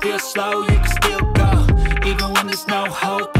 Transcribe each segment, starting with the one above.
Feel slow, you can still go. Even when there's no hope,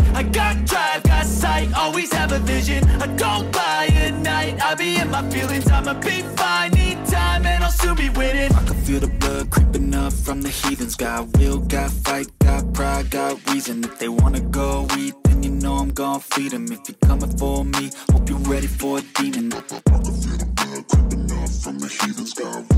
got drive, Always have a vision. I don't buy at night. I be in my feelings. I'ma be fine. Need time and I'll soon be winning. I can feel the blood creeping up from the heathens. Got will, got fight, got pride, got reason. If they wanna go eat then you know I'm gon' feed them If you're coming for me Hope you're ready for a demon. I can feel the blood creeping up from the heathens. Got